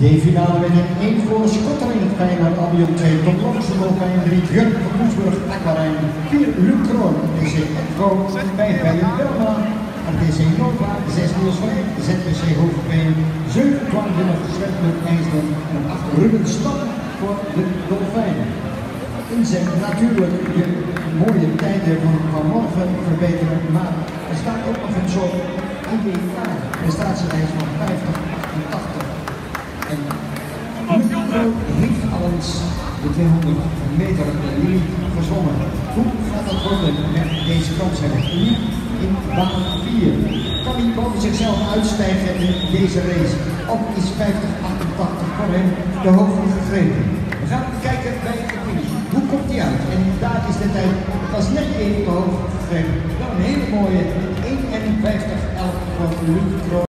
D-finale winnen 1 voor Schotter in het Feyenoord Albion 2 tot Lonsenburg en 3 Björn van Koensburg Aquarijn 4 Luc Kroon DC Edco 5 Bijen Belma. RTC Nova 6 Niels van ZPC Hoofdveen 7 Twanwinner Zwetclub IJsden en 8 Ruben Stad voor de Dolfijnen. Inzet natuurlijk je mooie tijden van vanmorgen verbeteren, maar er staat ook nog een soort IDK prestatiereis van 50 en 80. En heeft al eens de 200 meter limiet gezwommen. Hoe gaat dat worden met deze kanshebber? Nu in baan 4. Kan hij boven zichzelf uitstijgen in deze race? Of is 50, 88 voor hem de hoogte gegrepen? We gaan kijken bij de finish. Hoe komt hij uit? En daar is de tijd, was net even te hoog gegrepen. Een hele mooie 51-11 van Lucro.